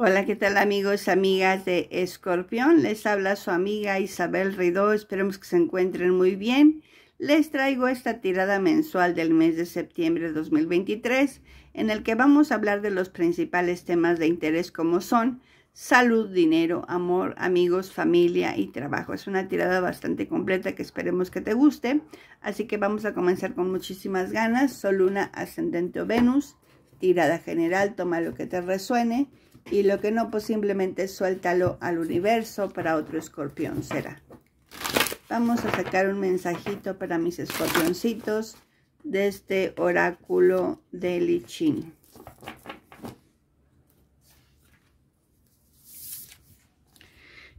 Hola, ¿qué tal amigos, amigas de Escorpión? Les habla su amiga Isabel Ridó, esperemos que se encuentren muy bien. Les traigo esta tirada mensual del mes de septiembre de 2023, en el que vamos a hablar de los principales temas de interés como son salud, dinero, amor, amigos, familia y trabajo. Es una tirada bastante completa que esperemos que te guste, así que vamos a comenzar con muchísimas ganas. Sol, Luna, Ascendente o Venus, tirada general, toma lo que te resuene y lo que no, pues simplemente suéltalo al universo para otro escorpión será. Vamos a sacar un mensajito para mis escorpioncitos de este oráculo de Lichín.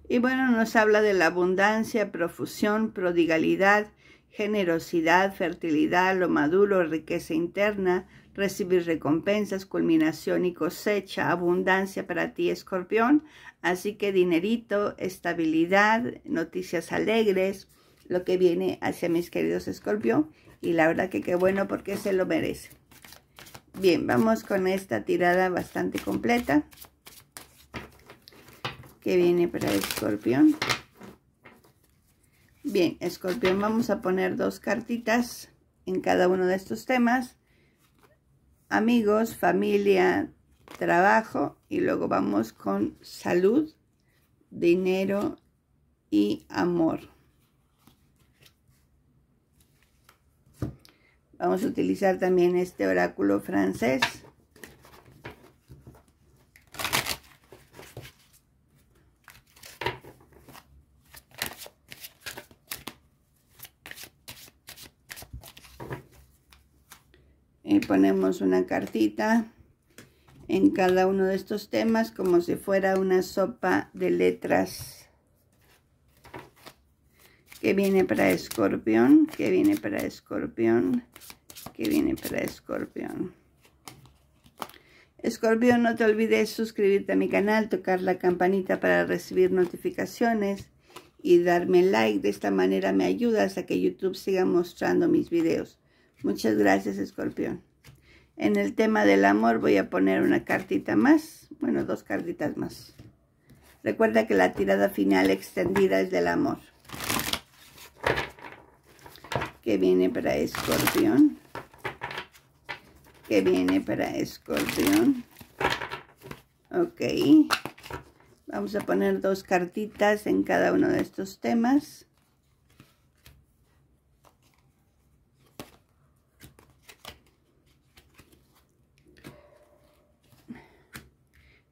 Y bueno, nos habla de la abundancia, profusión, prodigalidad, generosidad, fertilidad, lo maduro, riqueza interna, recibir recompensas, culminación y cosecha, abundancia para ti, escorpión. Así que dinerito, estabilidad, noticias alegres, lo que viene hacia mis queridos escorpión. Y la verdad que qué bueno porque se lo merece. Bien, vamos con esta tirada bastante completa. Que viene para escorpión. Bien, escorpión, vamos a poner dos cartitas en cada uno de estos temas amigos, familia, trabajo y luego vamos con salud, dinero y amor. Vamos a utilizar también este oráculo francés. Y ponemos una cartita en cada uno de estos temas como si fuera una sopa de letras que viene para escorpión, que viene para escorpión, que viene para escorpión. Escorpión, no te olvides suscribirte a mi canal, tocar la campanita para recibir notificaciones y darme like. De esta manera me ayudas a que YouTube siga mostrando mis videos. Muchas gracias, Escorpión. En el tema del amor voy a poner una cartita más. Bueno, dos cartitas más. Recuerda que la tirada final extendida es del amor. Que viene para Escorpión. Que viene para Escorpión. Ok. Vamos a poner dos cartitas en cada uno de estos temas.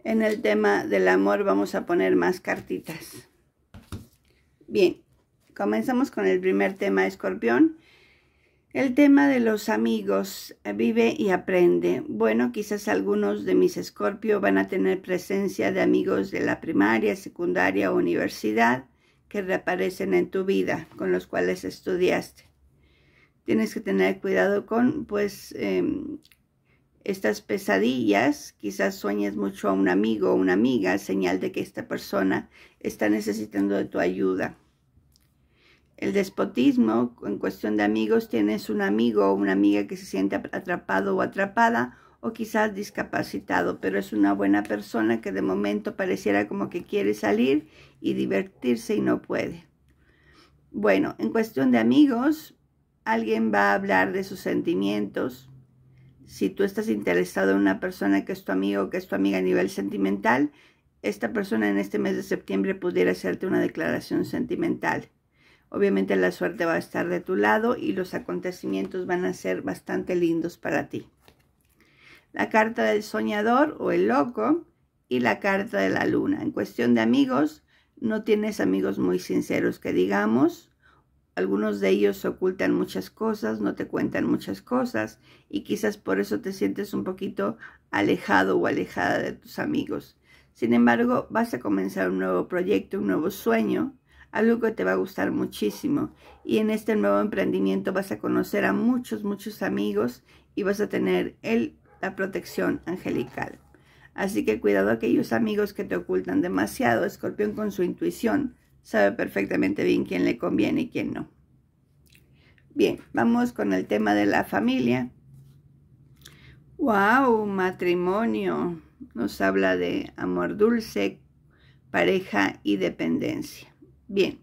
En el tema del amor vamos a poner más cartitas. Bien, comenzamos con el primer tema, escorpión. El tema de los amigos, vive y aprende. Bueno, quizás algunos de mis escorpio van a tener presencia de amigos de la primaria, secundaria o universidad que reaparecen en tu vida, con los cuales estudiaste. Tienes que tener cuidado con, pues, em, estas pesadillas, quizás sueñes mucho a un amigo o una amiga, señal de que esta persona está necesitando de tu ayuda. El despotismo, en cuestión de amigos, tienes un amigo o una amiga que se siente atrapado o atrapada o quizás discapacitado, pero es una buena persona que de momento pareciera como que quiere salir y divertirse y no puede. Bueno, en cuestión de amigos, alguien va a hablar de sus sentimientos, si tú estás interesado en una persona que es tu amigo o que es tu amiga a nivel sentimental, esta persona en este mes de septiembre pudiera hacerte una declaración sentimental. Obviamente la suerte va a estar de tu lado y los acontecimientos van a ser bastante lindos para ti. La carta del soñador o el loco y la carta de la luna. En cuestión de amigos, no tienes amigos muy sinceros que digamos, algunos de ellos ocultan muchas cosas, no te cuentan muchas cosas y quizás por eso te sientes un poquito alejado o alejada de tus amigos. Sin embargo, vas a comenzar un nuevo proyecto, un nuevo sueño, algo que te va a gustar muchísimo. Y en este nuevo emprendimiento vas a conocer a muchos, muchos amigos y vas a tener el, la protección angelical. Así que cuidado aquellos amigos que te ocultan demasiado. Escorpión con su intuición sabe perfectamente bien quién le conviene y quién no. Bien, vamos con el tema de la familia. ¡Wow! Matrimonio. nos habla de amor dulce, pareja y dependencia. Bien,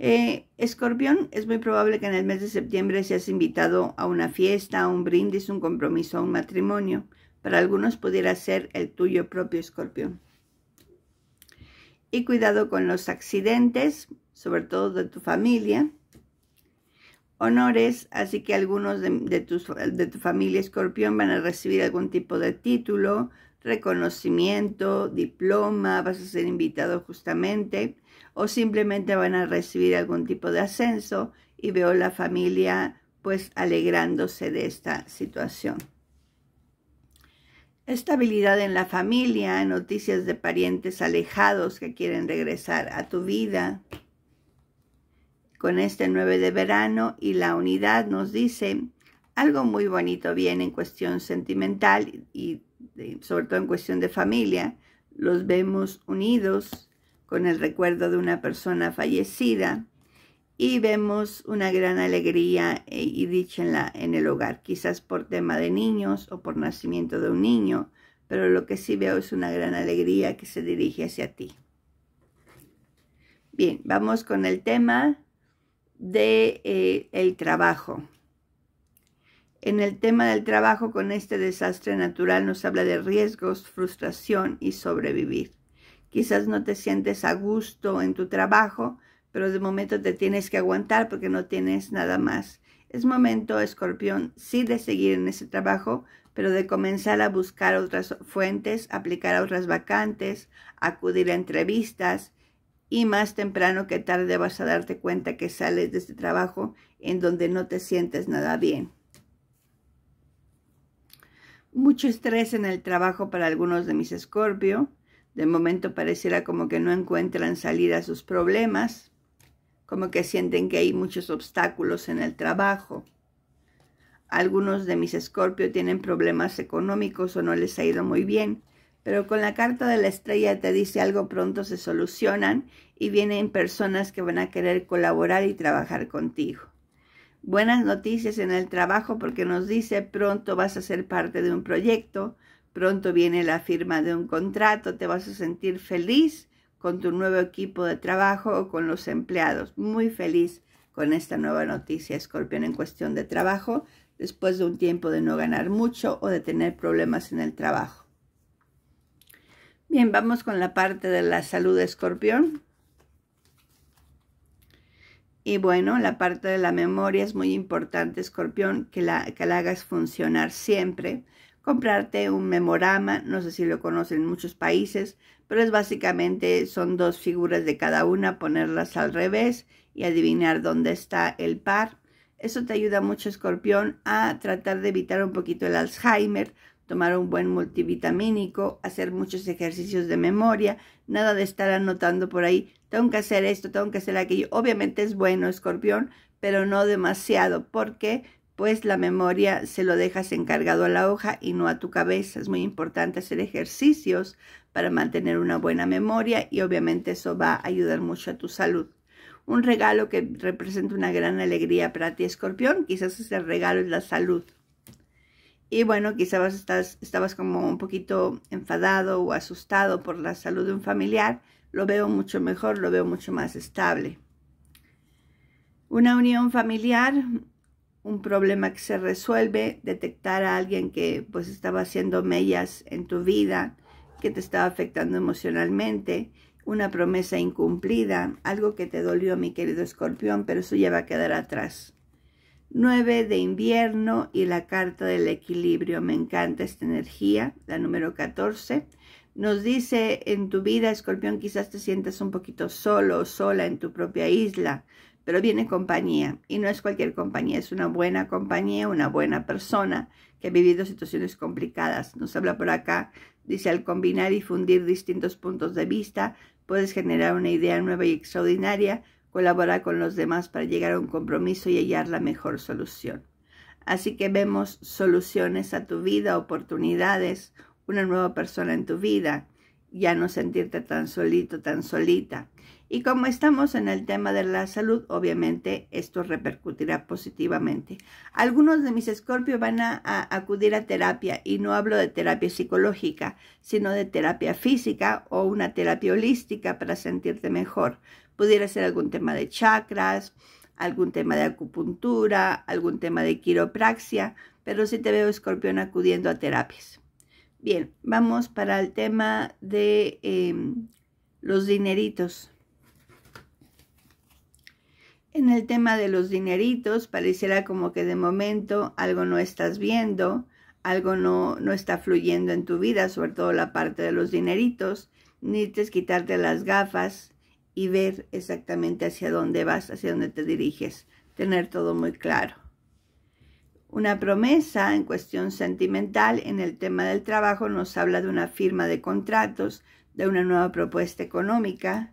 eh, escorpión, es muy probable que en el mes de septiembre seas invitado a una fiesta, a un brindis, un compromiso, a un matrimonio. Para algunos pudiera ser el tuyo propio escorpión. Y cuidado con los accidentes, sobre todo de tu familia. Honores, así que algunos de, de tu familia escorpión van a recibir algún tipo de título, reconocimiento, diploma, vas a ser invitado justamente o simplemente van a recibir algún tipo de ascenso y veo la familia pues alegrándose de esta situación. Estabilidad en la familia, noticias de parientes alejados que quieren regresar a tu vida. Con este 9 de verano y la unidad nos dice algo muy bonito viene en cuestión sentimental y sobre todo en cuestión de familia. Los vemos unidos, con el recuerdo de una persona fallecida y vemos una gran alegría eh, y dicha en, el hogar, quizás por tema de niños o por nacimiento de un niño, pero lo que sí veo es una gran alegría que se dirige hacia ti. Bien, vamos con el tema de eh, el trabajo. En el tema del trabajo con este desastre natural nos habla de riesgos, frustración y sobrevivir. Quizás no te sientes a gusto en tu trabajo, pero de momento te tienes que aguantar porque no tienes nada más. Es momento, escorpión, sí de seguir en ese trabajo, pero de comenzar a buscar otras fuentes, aplicar a otras vacantes, acudir a entrevistas y más temprano que tarde vas a darte cuenta que sales de este trabajo en donde no te sientes nada bien. Mucho estrés en el trabajo para algunos de mis escorpio. De momento pareciera como que no encuentran salida a sus problemas, como que sienten que hay muchos obstáculos en el trabajo. Algunos de mis escorpio tienen problemas económicos o no les ha ido muy bien, pero con la carta de la estrella te dice algo pronto se solucionan y vienen personas que van a querer colaborar y trabajar contigo. Buenas noticias en el trabajo porque nos dice pronto vas a ser parte de un proyecto, Pronto viene la firma de un contrato, te vas a sentir feliz con tu nuevo equipo de trabajo o con los empleados. Muy feliz con esta nueva noticia, Escorpión, en cuestión de trabajo, después de un tiempo de no ganar mucho o de tener problemas en el trabajo. Bien, vamos con la parte de la salud de Escorpión. Y bueno, la parte de la memoria es muy importante, Escorpión, que la, que la hagas funcionar siempre comprarte un memorama, no sé si lo conocen en muchos países, pero es básicamente, son dos figuras de cada una, ponerlas al revés y adivinar dónde está el par. Eso te ayuda mucho, escorpión, a tratar de evitar un poquito el Alzheimer, tomar un buen multivitamínico, hacer muchos ejercicios de memoria, nada de estar anotando por ahí, tengo que hacer esto, tengo que hacer aquello. Obviamente es bueno, escorpión, pero no demasiado, porque pues la memoria se lo dejas encargado a la hoja y no a tu cabeza. Es muy importante hacer ejercicios para mantener una buena memoria y obviamente eso va a ayudar mucho a tu salud. Un regalo que representa una gran alegría para ti, escorpión, quizás ese regalo es la salud. Y bueno, quizás estás, estabas como un poquito enfadado o asustado por la salud de un familiar. Lo veo mucho mejor, lo veo mucho más estable. Una unión familiar un problema que se resuelve, detectar a alguien que pues estaba haciendo mellas en tu vida, que te estaba afectando emocionalmente, una promesa incumplida, algo que te dolió mi querido escorpión, pero eso ya va a quedar atrás. Nueve de invierno y la carta del equilibrio. Me encanta esta energía, la número 14. Nos dice en tu vida, escorpión, quizás te sientas un poquito solo o sola en tu propia isla pero viene compañía y no es cualquier compañía, es una buena compañía, una buena persona que ha vivido situaciones complicadas. Nos habla por acá, dice, al combinar y fundir distintos puntos de vista, puedes generar una idea nueva y extraordinaria, colaborar con los demás para llegar a un compromiso y hallar la mejor solución. Así que vemos soluciones a tu vida, oportunidades, una nueva persona en tu vida ya no sentirte tan solito, tan solita. Y como estamos en el tema de la salud, obviamente esto repercutirá positivamente. Algunos de mis escorpios van a, acudir a terapia y no hablo de terapia psicológica, sino de terapia física o una terapia holística para sentirte mejor. Pudiera ser algún tema de chakras, algún tema de acupuntura, algún tema de quiropraxia, pero sí te veo escorpión acudiendo a terapias. Bien, vamos para el tema de em, los dineritos. En el tema de los dineritos, pareciera como que de momento algo no estás viendo, algo no, no está fluyendo en tu vida, sobre todo la parte de los dineritos. Necesitas quitarte las gafas y ver exactamente hacia dónde vas, hacia dónde te diriges, tener todo muy claro. Una promesa en cuestión sentimental en el tema del trabajo nos habla de una firma de contratos, de una nueva propuesta económica,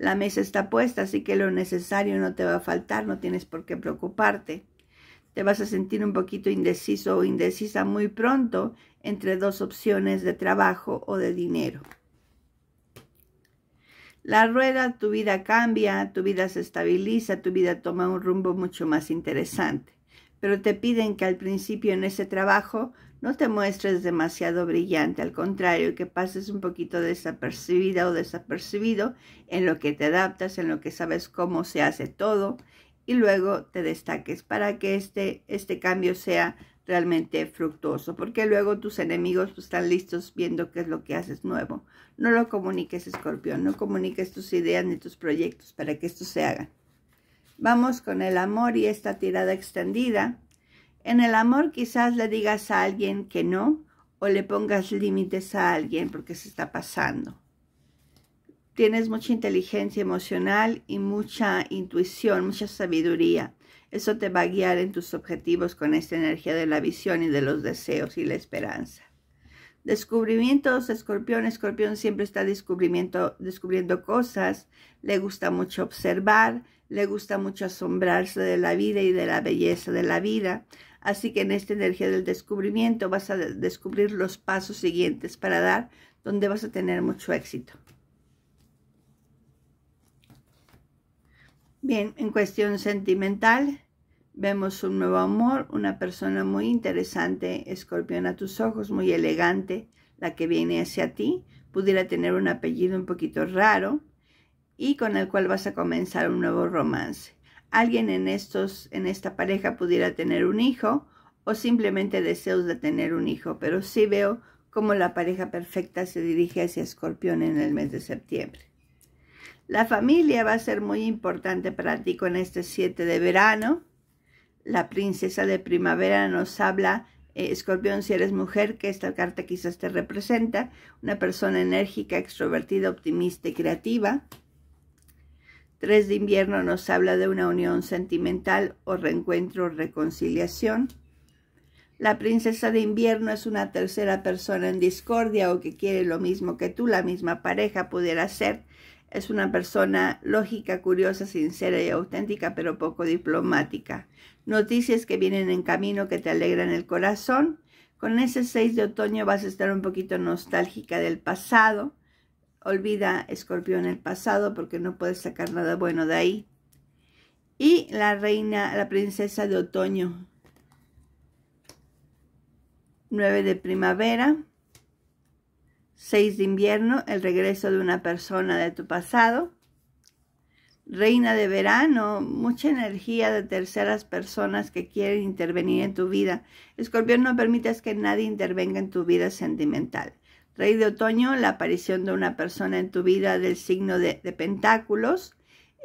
la mesa está puesta, así que lo necesario no te va a faltar, no tienes por qué preocuparte. Te vas a sentir un poquito indeciso o indecisa muy pronto entre dos opciones de trabajo o de dinero. La rueda, tu vida cambia, tu vida se estabiliza, tu vida toma un rumbo mucho más interesante. Pero te piden que al principio en ese trabajo no te muestres demasiado brillante, al contrario, que pases un poquito desapercibida o desapercibido en lo que te adaptas, en lo que sabes cómo se hace todo y luego te destaques para que este, este cambio sea realmente fructuoso, porque luego tus enemigos pues, están listos viendo qué es lo que haces nuevo. No lo comuniques, escorpión, no comuniques tus ideas ni tus proyectos para que esto se haga. Vamos con el amor y esta tirada extendida en el amor quizás le digas a alguien que no o le pongas límites a alguien porque se está pasando. Tienes mucha inteligencia emocional y mucha intuición, mucha sabiduría. Eso te va a guiar en tus objetivos con esta energía de la visión y de los deseos y la esperanza. Descubrimientos, escorpión, escorpión siempre está descubriendo cosas, le gusta mucho observar, le gusta mucho asombrarse de la vida y de la belleza de la vida. Así que en esta energía del descubrimiento vas a descubrir los pasos siguientes para dar, donde vas a tener mucho éxito. Bien, en cuestión sentimental, vemos un nuevo amor, una persona muy interesante, escorpión a tus ojos, muy elegante, la que viene hacia ti, pudiera tener un apellido un poquito raro y con el cual vas a comenzar un nuevo romance alguien en, estos, en esta pareja pudiera tener un hijo o simplemente deseos de tener un hijo, pero sí veo cómo la pareja perfecta se dirige hacia Escorpión en el mes de septiembre. La familia va a ser muy importante para ti con este 7 de verano. La princesa de primavera nos habla, eh, Escorpión, si eres mujer, que esta carta quizás te representa, una persona enérgica, extrovertida, optimista y creativa. Tres de invierno nos habla de una unión sentimental o reencuentro o reconciliación. La princesa de invierno es una tercera persona en discordia o que quiere lo mismo que tú, la misma pareja pudiera ser. Es una persona lógica, curiosa, sincera y auténtica, pero poco diplomática. Noticias que vienen en camino que te alegran el corazón. Con ese 6 de otoño vas a estar un poquito nostálgica del pasado. Olvida, escorpión, el pasado porque no puedes sacar nada bueno de ahí. Y la reina, la princesa de otoño. 9 de primavera. 6 de invierno, el regreso de una persona de tu pasado. Reina de verano, mucha energía de terceras personas que quieren intervenir en tu vida. Escorpión, no permitas que nadie intervenga en tu vida sentimental. Rey de otoño, la aparición de una persona en tu vida del signo de, pentáculos,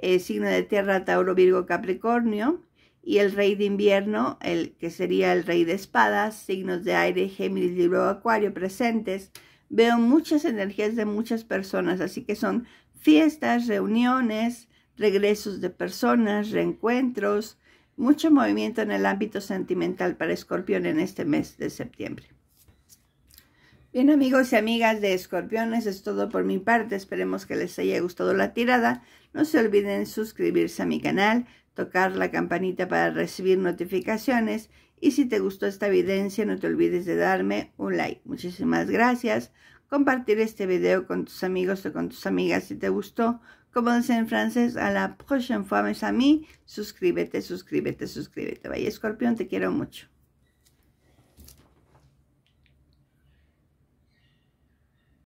el signo de tierra, Tauro, Virgo, Capricornio, y el rey de invierno, el que sería el rey de espadas, signos de aire, Géminis, Libro, Acuario presentes. Veo muchas energías de muchas personas, así que son fiestas, reuniones, regresos de personas, reencuentros, mucho movimiento en el ámbito sentimental para Escorpión en este mes de septiembre. Bien amigos y amigas de escorpiones, es todo por mi parte. Esperemos que les haya gustado la tirada. No se olviden suscribirse a mi canal, tocar la campanita para recibir notificaciones. Y si te gustó esta evidencia, no te olvides de darme un like. Muchísimas gracias. compartir este video con tus amigos o con tus amigas si te gustó. Como dicen en francés, a la prochaine fois, mes amis, suscríbete, suscríbete, suscríbete. Vaya, escorpión, te quiero mucho.